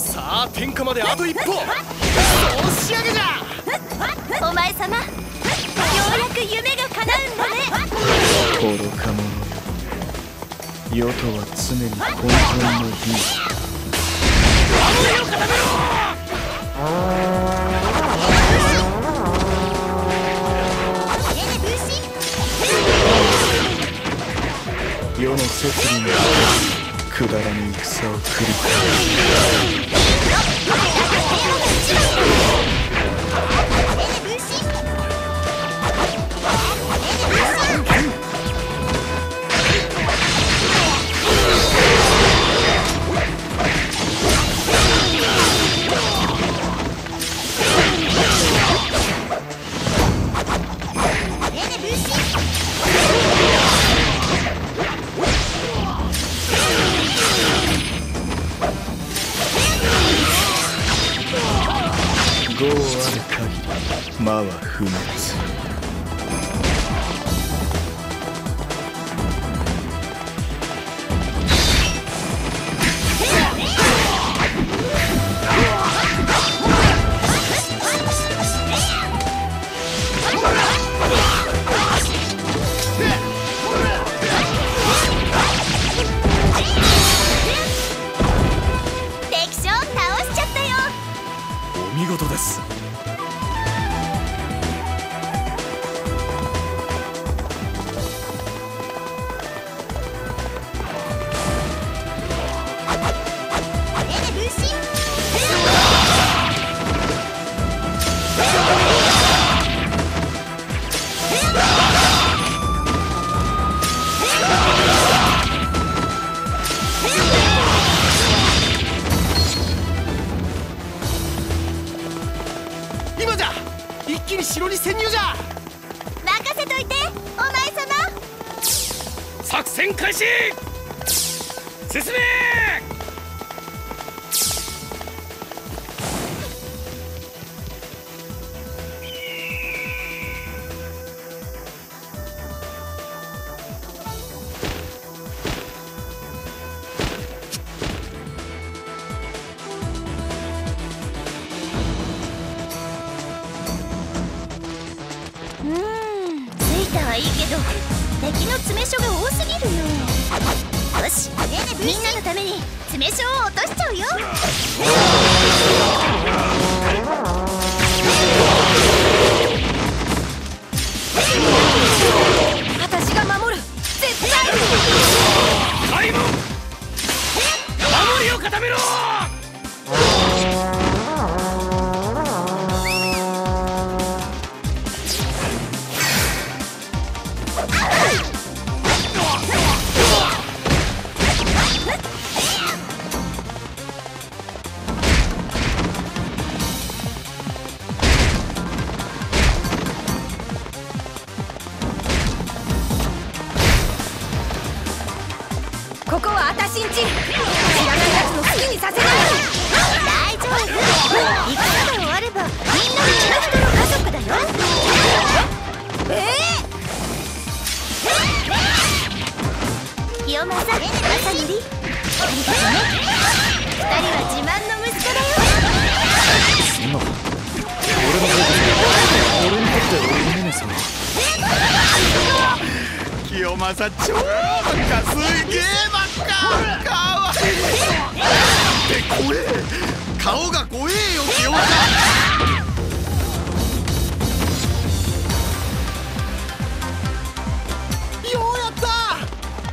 さあ天下まであと一歩。そう仕上げじゃお前様ようやく夢が叶うんだね。愚か者よ世とは常に混沌の日守りを固めろくだらぬ戦を繰り返す業ある限り魔は不滅。戦開始進めみんなのために詰め所を落としちゃうよ。私が守る。絶対守りを固めろ。白マ超すげえかわいいって。これ顔が怖えよ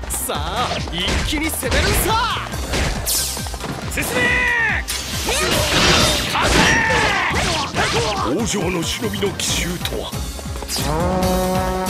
さあ一気に攻めるさ進め王城の忍びの奇襲とは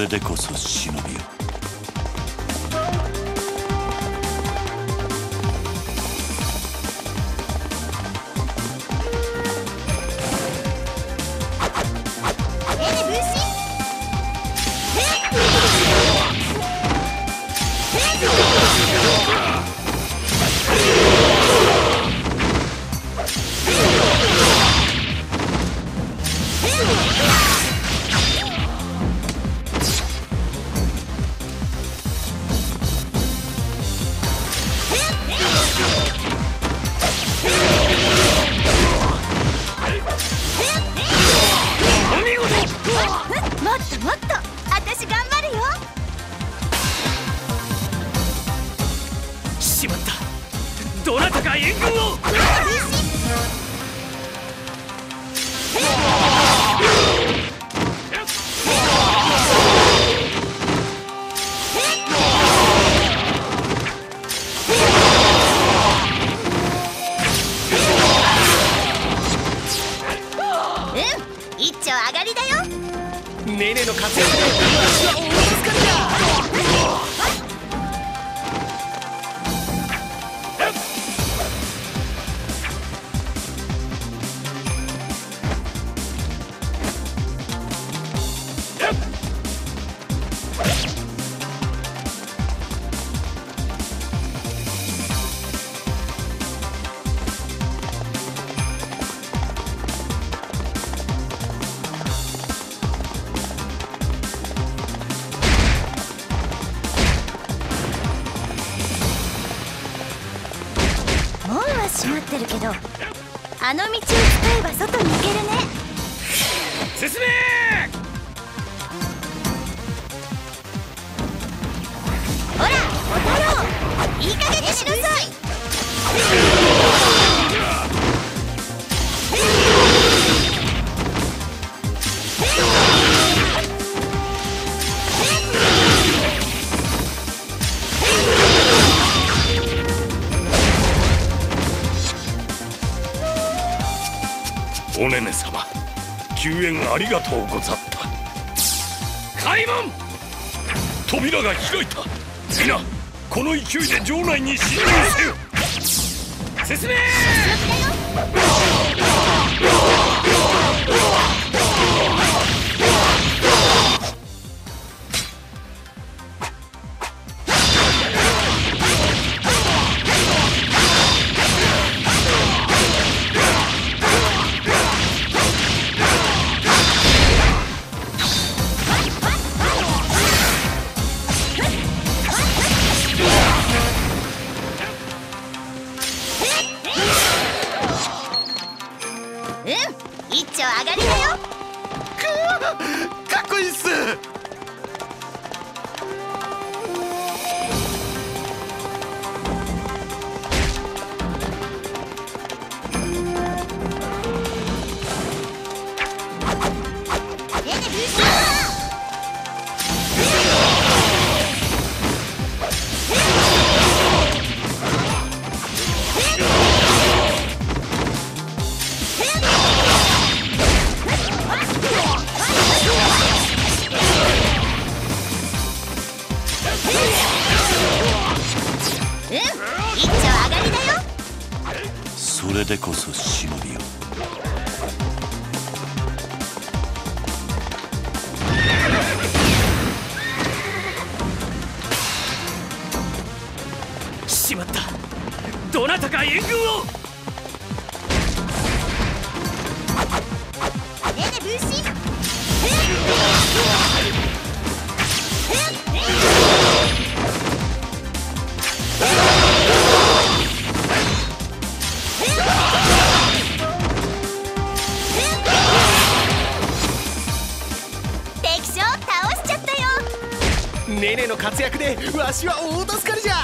れでこそ忍おねね様。救援ありがとうござった。開門！扉が開いた。皆この勢いで城内に侵入せよ。進めうん一丁上がりだよ。かっこいいっす。それでこそ忍びよしまった。どなたか援軍を。活躍でわしは大助かりじゃ。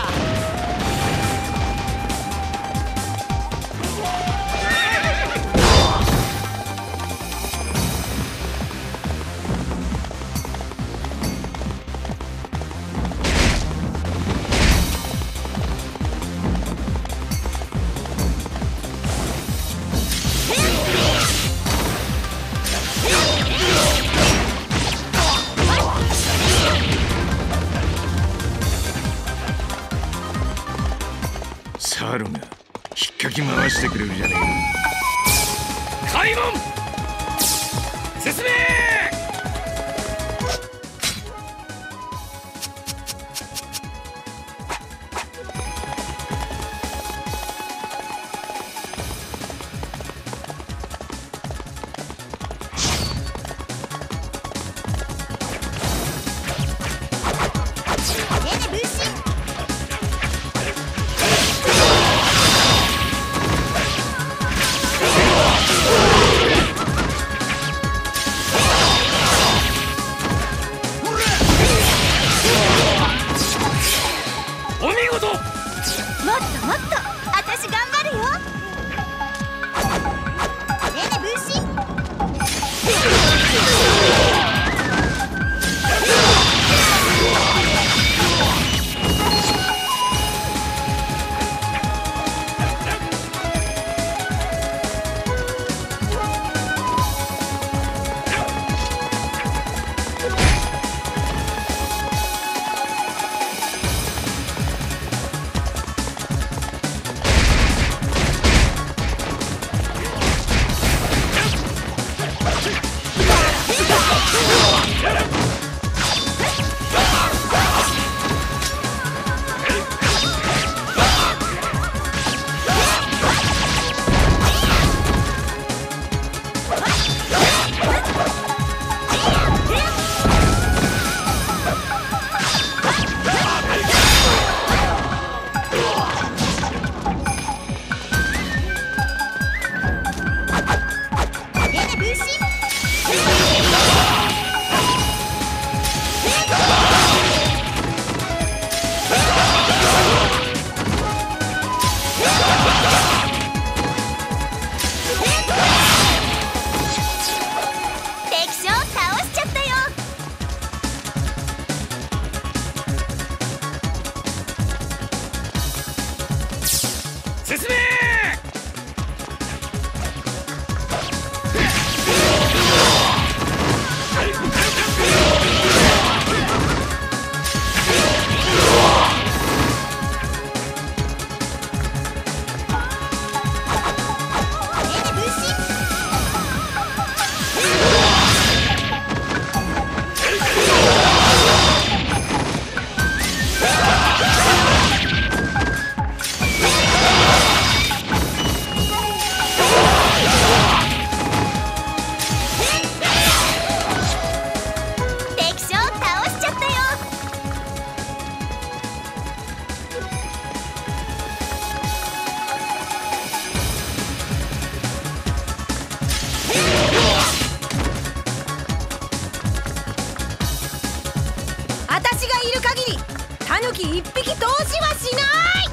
タヌキ一匹通しはしな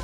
い！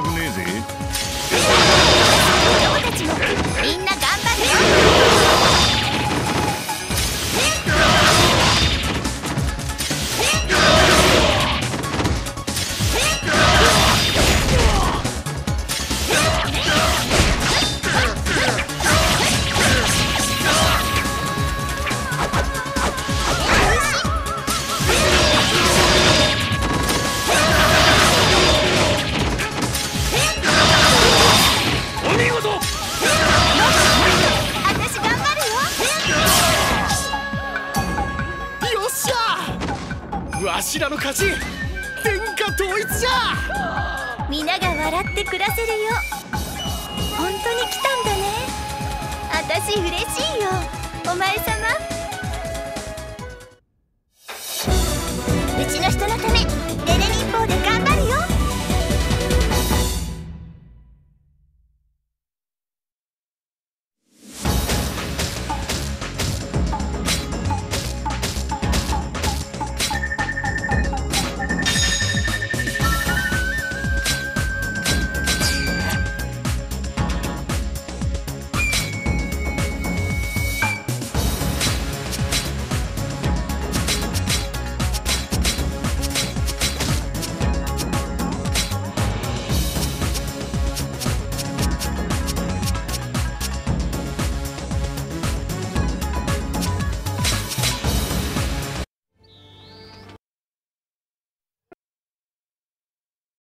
Open easy. ちらの勝ち。天下統一じゃ。皆が笑って暮らせるよ。本当に来たんだね。私嬉しいよ。お前様。うちの人のため